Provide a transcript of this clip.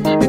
Bye.